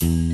you